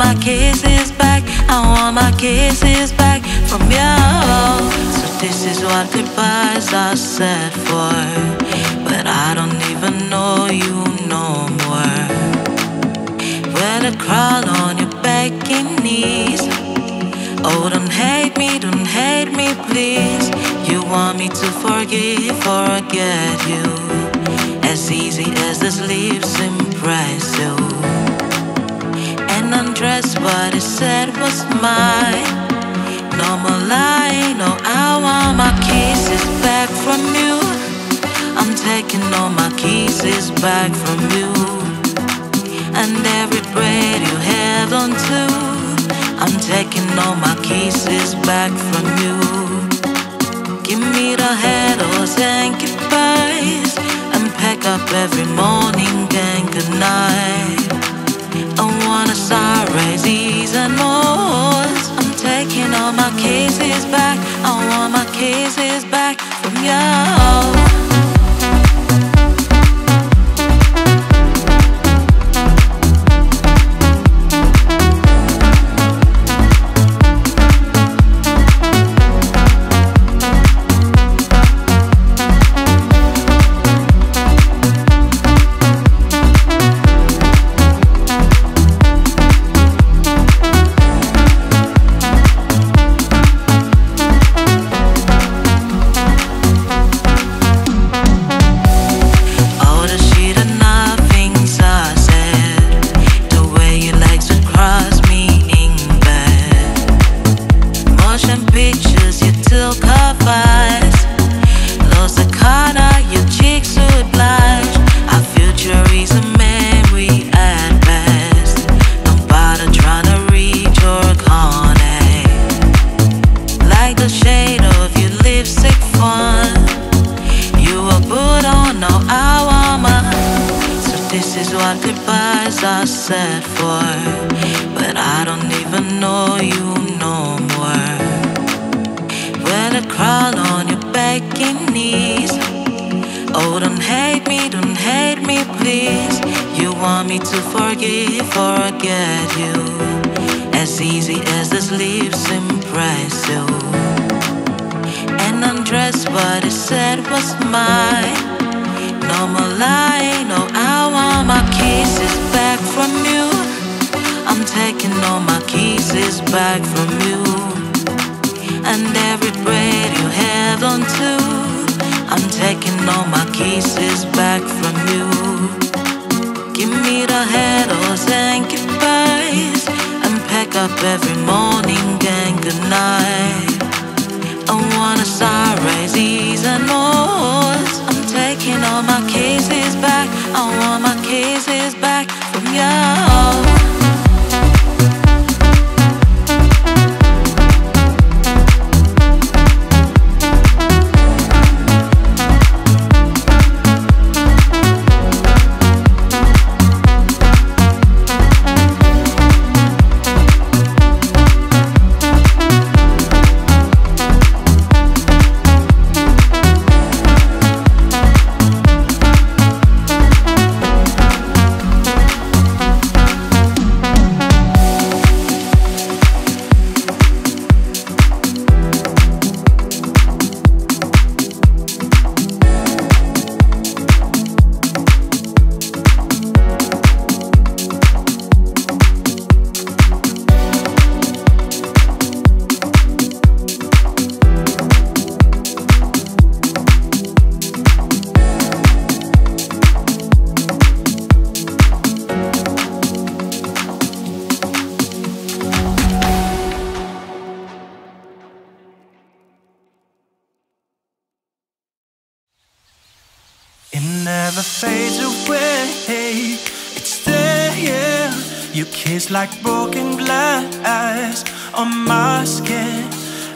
my kisses back. I want my kisses back from you. So this is what goodbyes are said for. But I don't even know you no more. When I crawl on your back and knees. Oh, don't hate me, don't hate me, please. You want me to forgive, forget you. As easy as this lips impress you. Undress what he said was mine. No more lie, no, I want my kisses back from you. I'm taking all my kisses back from you. And every breath you held on to. I'm taking all my kisses back from you. Give me the hellos and goodbyes. And pack up every morning and goodnight. I wanna sunrise these and more. I'm taking all my kisses back. I want my kisses back from you. Is what goodbyes are said for. But I don't even know you no more. When I crawl on your begging knees. Oh, don't hate me, don't hate me, please. You want me to forgive, forget you. As easy as the lips impress you and undress what he said was mine. No more lie, no, I want my kisses back from you. I'm taking all my kisses back from you. And every breath you held on to, I'm taking all my kisses back from you. Give me the hellos and goodbyes, and pack up every never fades away. It's there. You kiss like broken glass on my skin.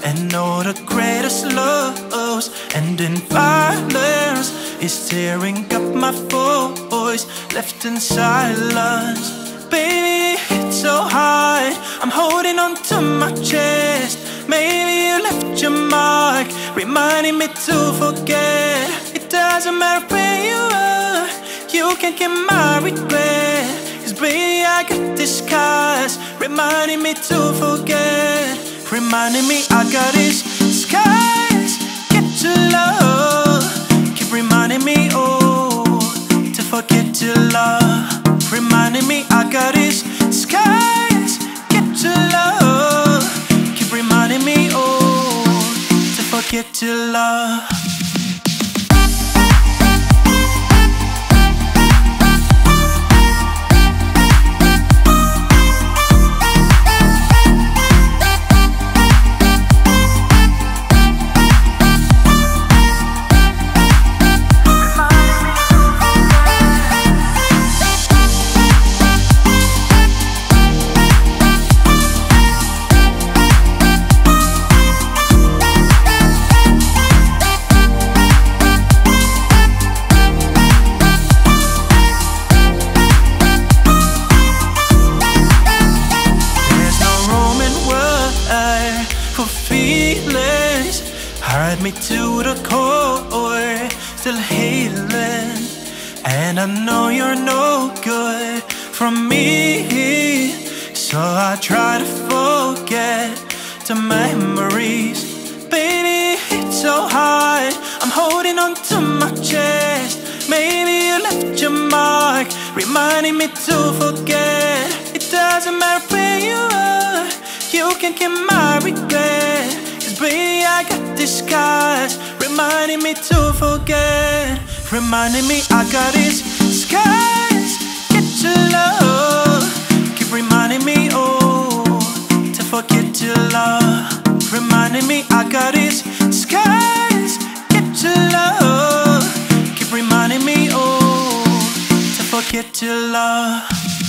And all the greatest lows and in violence is tearing up my voice, left in silence. Baby, it's so hard. I'm holding on to my chest. Maybe you left your mark, reminding me to forget. Doesn't matter where you are, you can get my regret. Cause baby, I got this scars reminding me to forget. Reminding me I got these scars. Get to love. Keep reminding me, oh, to forget to love. Reminding me I got these scars. Get to love. Keep reminding me, oh, to forget to love. I try to forget the memories. Baby, it's so hard. I'm holding on to my chest. Maybe you left your mark, reminding me to forget. It doesn't matter where you are, you can keep my regret. Cause baby, I got these scars, reminding me to forget. Reminding me I got these scars. Get to love, keep reminding me, oh, to forget to love. Reminding me I got these scars. Get to love, keep reminding me, oh, to forget to love.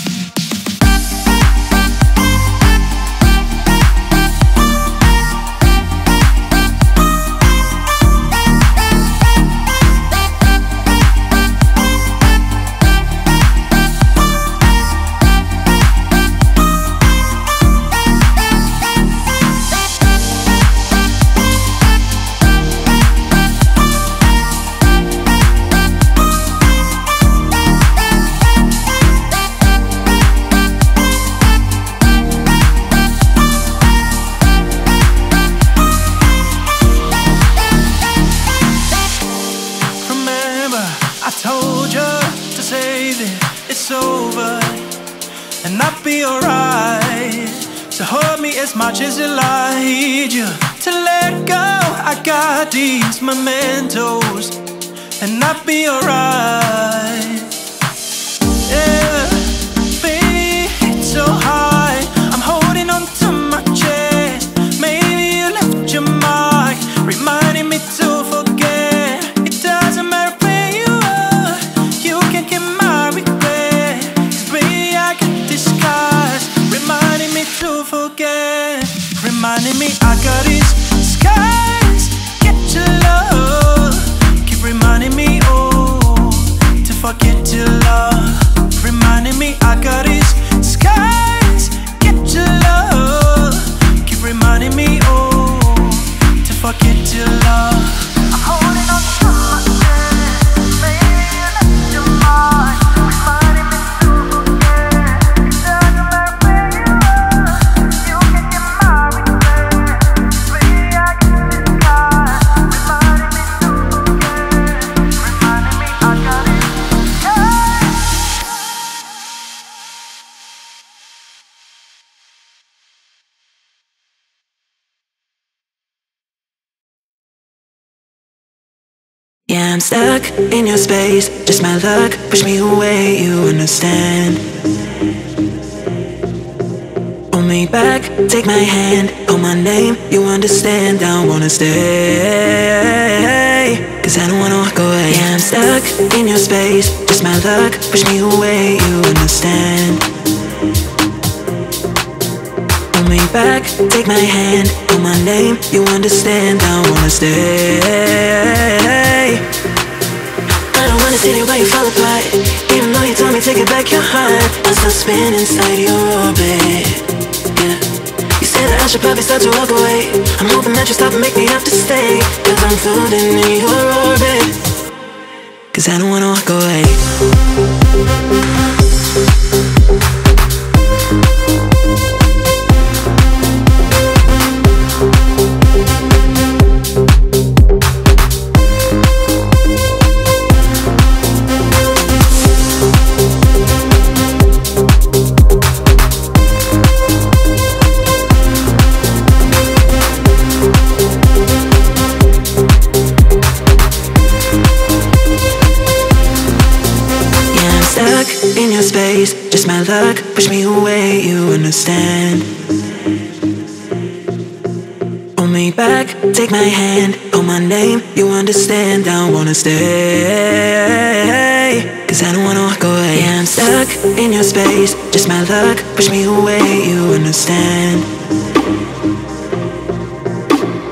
These mementos, and I'll be alright. Stuck in your space. Just my luck, push me away, you understand. Pull me back, take my hand, call my name, you understand. I don't wanna stay. Cause I don't wanna walk away. Yeah, I'm stuck in your space. Just my luck, push me away, you understand. Pull me back, take my hand, call my name, you understand. I don't wanna stay. It while you fall apart. Even though you told me take it back your heart, I still spin inside your orbit. Yeah. You said that I should probably start to walk away. I'm hoping that you stop and make me have to stay. Cause I'm floating in your orbit. Cause I don't wanna walk away. Just my luck, push me away, you understand. Pull me back, take my hand, call my name, you understand. I wanna stay. Cause I don't wanna walk away. Yeah, I'm stuck in your space. Just my luck, push me away, you understand.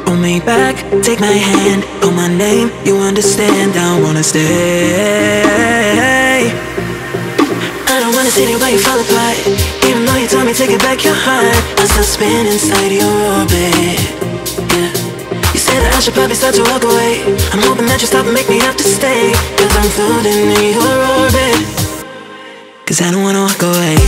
Pull me back, take my hand, call my name, you understand. I wanna stay. Don't wanna sit here while you fall apart. Even though you told me take it back your heart, I still spin inside your orbit. Yeah. You said that I should probably start to walk away. I'm hoping that you stop and make me have to stay. Cause I'm floating in your orbit. Cause I don't wanna walk away.